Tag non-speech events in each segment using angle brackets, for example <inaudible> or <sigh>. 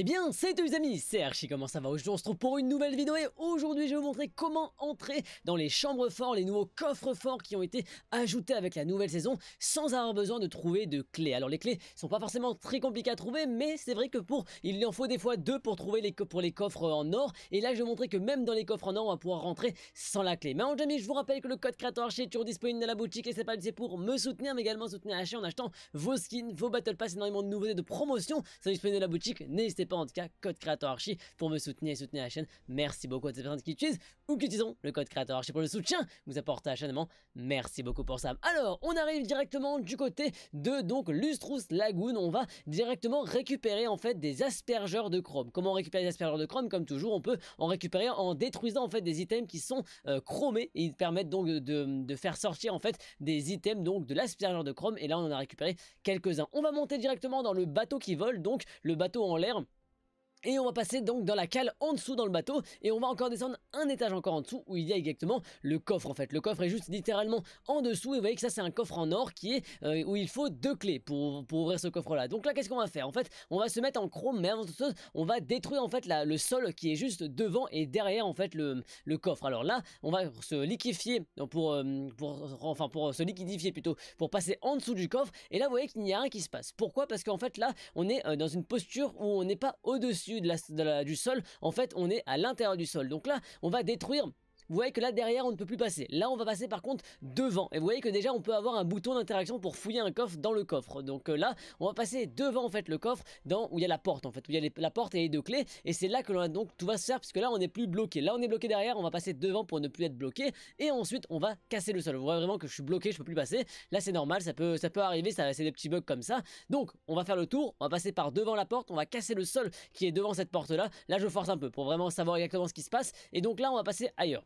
Eh bien, salut les amis, c'est Archie, comment ça va Aujourd'hui? On se trouve pour une nouvelle vidéo et aujourd'hui je vais vous montrer comment entrer dans les chambres forts, les nouveaux coffres forts qui ont été ajoutés avec la nouvelle saison sans avoir besoin de trouver de clés. Alors les clés sont pas forcément très compliquées à trouver mais c'est vrai que pour il en faut des fois deux pour trouver les, pour les coffres en or et là je vais vous montrer que même dans les coffres en or on va pouvoir rentrer sans la clé. Mais en jamais je vous rappelle que le code créateur Archie est toujours disponible dans la boutique et c'est pas c'est pour me soutenir mais également soutenir Archie en achetant vos skins, vos battle pass, énormément de nouveautés de promotion, c'est disponible dans la boutique, n'hésitez pas en tout cas, code créateur archi pour me soutenir et soutenir la chaîne. Merci beaucoup à ces personnes qui utilisent ou qui utilisent le code créateur archi pour le soutien vous apporte à la chaîne. Merci beaucoup pour ça. Alors, on arrive directement du côté de donc Lustrous Lagoon. On va directement récupérer en fait des aspergeurs de chrome. Comment récupérer des aspergeurs de chrome? Comme toujours, on peut en récupérer en détruisant en fait des items qui sont euh, chromés et ils permettent donc de, de, faire sortir en fait des items donc de l'aspergeur de chrome. Et là, on en a récupéré quelques-uns. On va monter directement dans le bateau qui vole, donc le bateau en l'air. Et on va passer donc dans la cale en dessous dans le bateau et on va encore descendre un étage encore en dessous où il y a exactement le coffre en fait. Le coffre est juste littéralement en dessous et vous voyez que ça c'est un coffre en or qui est euh, où il faut deux clés pour, pour ouvrir ce coffre là. Donc là qu'est-ce qu'on va faire? En fait on va se mettre en chrome mais avant toute chose on va détruire en fait la, le sol qui est juste devant et derrière en fait le, le coffre. Alors là on va se liquéfier pour, euh, pour, enfin pour se liquidifier plutôt pour passer en dessous du coffre et là vous voyez qu'il n'y a rien qui se passe. Pourquoi? Parce qu'en fait là on est euh, dans une posture où on n'est pas au-dessus du sol, en fait on est à l'intérieur du sol. Donc là on va détruire vous voyez que là derrière on ne peut plus passer. Là on va passer par contre devant. Et vous voyez que déjà on peut avoir un bouton d'interaction pour fouiller un coffre dans le coffre. Donc euh, là on va passer devant en fait le coffre dans, où il y a la porte en fait. Où il y a la porte et les deux clés. Et c'est là que donc tout va se faire puisque là on n'est plus bloqué. Là on est bloqué derrière, on va passer devant pour ne plus être bloqué. Et ensuite on va casser le sol. Vous voyez vraiment que je suis bloqué, je peux plus passer. Là c'est normal, ça peut, ça peut arriver, ça c'est des petits bugs comme ça. Donc on va faire le tour, on va passer par devant la porte, on va casser le sol qui est devant cette porte là. Là je force un peu pour vraiment savoir exactement ce qui se passe. Et donc là on va passer ailleurs.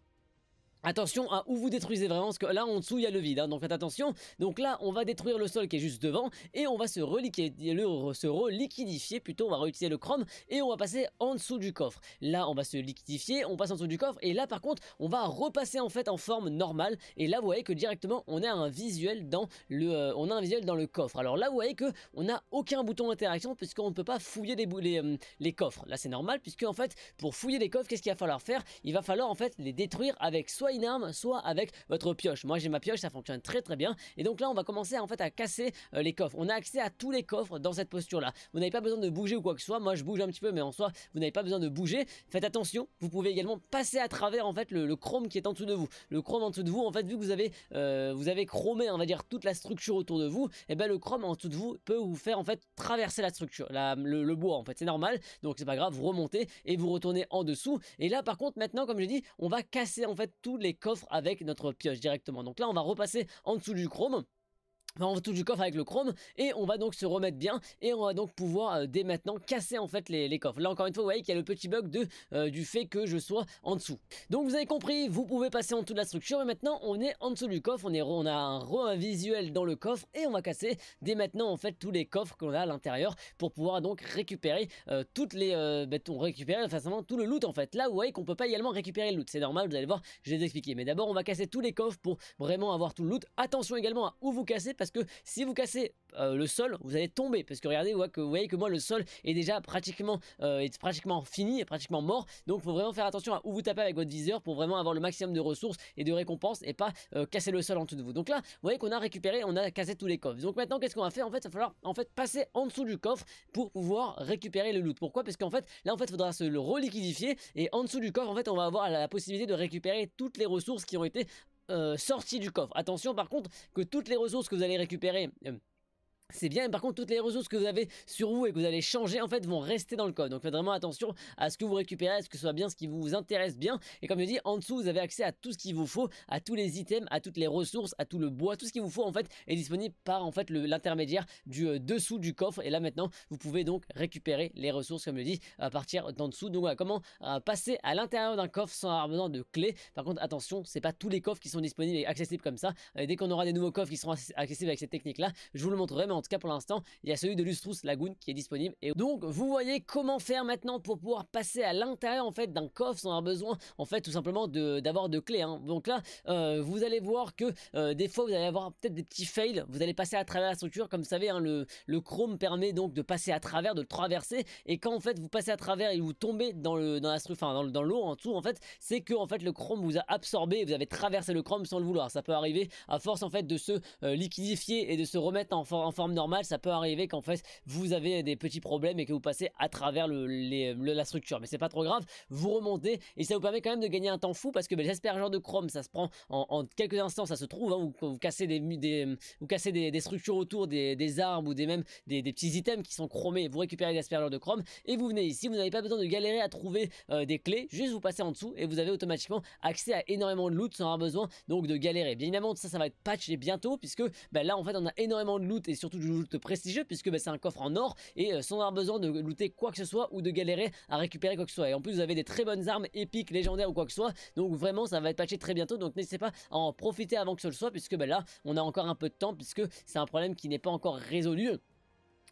Attention à où vous détruisez vraiment, parce que là en dessous il y a le vide, hein, donc faites attention. Donc là on va détruire le sol qui est juste devant, et on va se, le, se plutôt on va réutiliser le chrome, et on va passer en dessous du coffre. Là on va se liquidifier, on passe en dessous du coffre, et là par contre on va repasser en fait en forme normale, et là vous voyez que directement on a un visuel dans le, euh, coffre. Alors là vous voyez que on n'a aucun bouton d'interaction, puisqu'on ne peut pas fouiller les, les, euh, les coffres. Là c'est normal, puisque en fait pour fouiller les coffres, qu'est-ce qu'il va falloir faire? Il va falloir en fait les détruire avec soit une arme, soit avec votre pioche. Moi j'ai ma pioche, ça fonctionne très très bien. Et donc là on va commencer en fait à casser euh, les coffres. On a accès à tous les coffres dans cette posture là. Vous n'avez pas besoin de bouger ou quoi que ce soit. Moi je bouge un petit peu mais en soi vous n'avez pas besoin de bouger. Faites attention, vous pouvez également passer à travers en fait le, chrome qui est en dessous de vous. Le chrome en dessous de vous, en fait vu que vous avez, euh, vous avez chromé on va dire toute la structure autour de vous, et eh ben le chrome en dessous de vous peut vous faire en fait traverser la structure, la, le, le, bois en fait. C'est normal, donc c'est pas grave, vous remontez et vous retournez en dessous. Et là par contre maintenant comme je dis, on va casser en fait tous les coffres avec notre pioche directement. Donc là on va repasser en dessous du chrome en dessous du coffre avec le chrome et on va donc se remettre bien et on va donc pouvoir euh, dès maintenant casser en fait les, coffres. Là encore une fois vous voyez qu'il y a le petit bug de, euh, du fait que je sois en dessous. Donc vous avez compris vous pouvez passer en dessous de la structure et maintenant on est en dessous du coffre. On, est, on a un, visuel dans le coffre et on va casser dès maintenant en fait tous les coffres qu'on a à l'intérieur pour pouvoir donc récupérer euh, toutes les récupérer facilement tout le loot en fait. Là vous voyez qu'on peut pas également récupérer le loot. C'est normal vous allez voir je vais vous expliquer. Mais d'abord on va casser tous les coffres pour vraiment avoir tout le loot. Attention également à où vous cassez parce que si vous cassez euh, le sol, vous allez tomber. Parce que regardez, vous voyez que, moi, le sol est déjà pratiquement, euh, fini, est pratiquement mort. Donc, il faut vraiment faire attention à où vous tapez avec votre viseur pour vraiment avoir le maximum de ressources et de récompenses et pas euh, casser le sol en dessous de vous. Donc là, vous voyez qu'on a récupéré, on a cassé tous les coffres. Donc maintenant, qu'est-ce qu'on va faire? En fait, il va falloir passer en dessous du coffre pour pouvoir récupérer le loot. Pourquoi? Parce qu'en fait, là, en fait, il faudra se le reliquidifier et en dessous du coffre, en fait, on va avoir la possibilité de récupérer toutes les ressources qui ont été euh, sorties du coffre. Attention par contre que toutes les ressources que vous allez récupérer euh, c'est bien, par contre toutes les ressources que vous avez sur vous et que vous allez changer en fait vont rester dans le code. Donc faites vraiment attention à ce que vous récupérez, à ce que ce soit bien ce qui vous intéresse bien. Et comme je dis, en dessous vous avez accès à tout ce qu'il vous faut, à tous les items, à toutes les ressources, à tout le bois, tout ce qu'il vous faut en fait est disponible par en fait l'intermédiaire du euh, dessous du coffre. Et là maintenant vous pouvez donc récupérer les ressources comme je dis à partir d'en dessous. Donc voilà comment euh, passer à l'intérieur d'un coffre sans avoir besoin de clés? Par contre attention, c'est pas tous les coffres qui sont disponibles et accessibles comme ça. dès qu'on aura des nouveaux coffres qui seront accessibles avec cette technique là, je vous le montrerai. Mais en tout cas pour l'instant, il y a celui de Lustrous Lagoon qui est disponible. Et donc vous voyez comment faire maintenant pour pouvoir passer à l'intérieur en fait d'un coffre sans avoir besoin en fait tout simplement d'avoir de, clés. Hein. Donc là, euh, vous allez voir que euh, des fois vous allez avoir peut-être des petits fails, vous allez passer à travers la structure, comme vous savez, hein, le, chrome permet donc de passer à travers, de traverser, et quand en fait vous passez à travers et vous tombez dans le dans la enfin dans, l'eau en dessous en fait, c'est que en fait le chrome vous a absorbé vous avez traversé le chrome sans le vouloir. Ça peut arriver à force en fait de se euh, liquidifier et de se remettre en, en forme normale, ça peut arriver qu'en fait vous avez des petits problèmes et que vous passez à travers le, la structure. Mais c'est pas trop grave, vous remontez et ça vous permet quand même de gagner un temps fou parce que ben, j'espère genre de chrome ça se prend en, quelques instants, ça se trouve, hein, vous, cassez des, des vous cassez des, structures autour des, des, arbres ou des même des, petits items qui sont chromés, vous récupérez l'aspergeur de chrome et vous venez ici, vous n'avez pas besoin de galérer à trouver euh, des clés, juste vous passez en dessous et vous avez automatiquement accès à énormément de loot sans avoir besoin donc de galérer. Bien évidemment ça ça va être patché bientôt puisque ben, là en fait on a énormément de loot et surtout du loot prestigieux puisque ben, c'est un coffre en or et euh, sans avoir besoin de looter quoi que ce soit ou de galérer à récupérer quoi que ce soit. Et en plus vous avez des très bonnes armes épiques, légendaires ou quoi que ce soit. Donc vraiment ça va être patché très bientôt. Donc n'hésitez pas à en profiter avant que ce le soit puisque ben, là on a encore un peu de temps puisque c'est un problème qui n'est pas encore résolu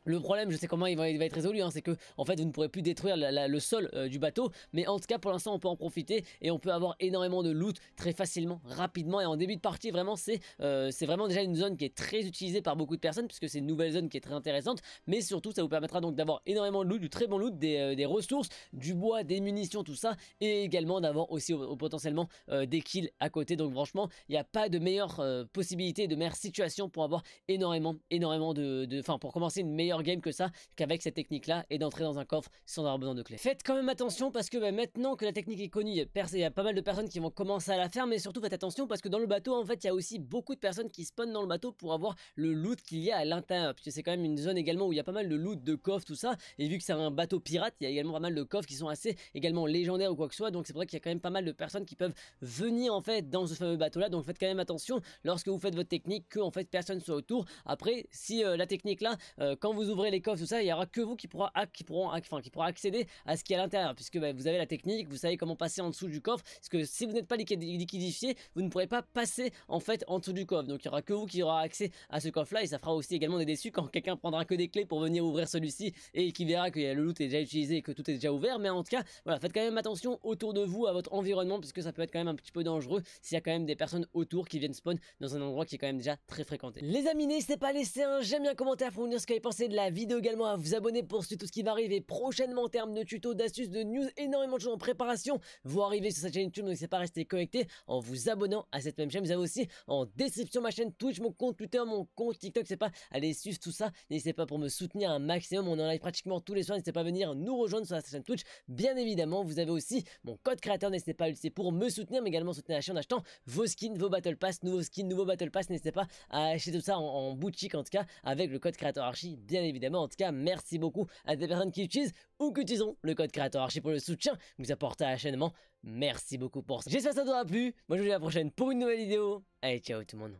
le problème, je sais comment il va, être résolu, hein, c'est que en fait vous ne pourrez plus détruire le sol euh, du bateau, mais en tout cas pour l'instant on peut en profiter et on peut avoir énormément de loot très facilement, rapidement. Et en début de partie vraiment c'est euh, vraiment déjà une zone qui est très utilisée par beaucoup de personnes puisque c'est une nouvelle zone qui est très intéressante, mais surtout ça vous permettra donc d'avoir énormément de loot, du très bon loot, des, euh, ressources, du bois, des munitions, tout ça. Et également d'avoir aussi potentiellement des kills à côté. Donc franchement il n'y a pas de meilleure possibilité, de meilleure situation pour avoir énormément, énormément de, enfin pour commencer une meilleure game que ça, qu'avec cette technique-là, et d'entrer dans un coffre sans avoir besoin de clés. Faites quand même attention parce que bah, maintenant que la technique est connue, il y a pas mal de personnes qui vont commencer à la faire, mais surtout faites attention parce que dans le bateau, en fait, il y a aussi beaucoup de personnes qui spawnent dans le bateau pour avoir le loot qu'il y a à l'intérieur, puisque c'est quand même une zone également où il y a pas mal de loot, de coffres, tout ça, et vu que c'est un bateau pirate, il y a également pas mal de coffres qui sont assez également légendaires ou quoi que ce soit, donc c'est ça qu'il y a quand même pas mal de personnes qui peuvent venir en fait dans ce fameux bateau là, donc faites quand même attention lorsque vous faites votre technique que en fait personne soit autour. Après, si euh, la technique là, euh, quand vous vous ouvrez les coffres, tout ça, il y aura que vous qui pourra, qui pourront, enfin, qui pourra accéder à ce qui est à l'intérieur, puisque bah, vous avez la technique, vous savez comment passer en dessous du coffre. Parce que si vous n'êtes pas liquidifié, vous ne pourrez pas passer en fait en dessous du coffre. Donc il y aura que vous qui aura accès à ce coffre-là, et ça fera aussi également des déçus quand <laughs> quelqu'un prendra que des clés pour venir ouvrir celui-ci et qui verra que le loot est déjà utilisé et que tout est déjà ouvert. Mais en tout cas, voilà, faites quand même attention autour de vous, à votre environnement, puisque ça peut être quand même un petit peu dangereux s'il y a quand même des personnes autour qui viennent spawn dans un endroit qui est quand même déjà très fréquenté. Les amis, n'hésitez pas à laisser un j'aime bien commentaire pour nous dire ce que vous pensé la vidéo également à vous abonner pour suivre tout ce qui va arriver prochainement en termes de tutos, d'astuces, de news, énormément de choses en préparation vont arriver sur cette chaîne YouTube, donc n'hésitez pas rester connecté en vous abonnant à cette même chaîne. Vous avez aussi en description ma chaîne Twitch, mon compte Twitter, mon compte TikTok, c'est pas allez suivre tout ça. N'hésitez pas pour me soutenir un maximum, on en live pratiquement tous les soirs, n'hésitez pas à venir nous rejoindre sur la chaîne Twitch. Bien évidemment, vous avez aussi mon code créateur, n'hésitez pas à l'utiliser pour me soutenir, mais également soutenir la chaîne en achetant vos skins, vos Battle Pass, nouveaux skins, nouveaux Battle Pass. N'hésitez pas à acheter tout ça en, boutique en tout cas avec le code créateur Archie, bien évidemment. En tout cas, merci beaucoup à des personnes qui utilisent ou qui utilisent le code créateur Archie pour le soutien que vous apportez à la. Merci beaucoup pour ça. J'espère que ça vous plu. Moi je vous dis à la prochaine pour une nouvelle vidéo. Allez ciao tout le monde.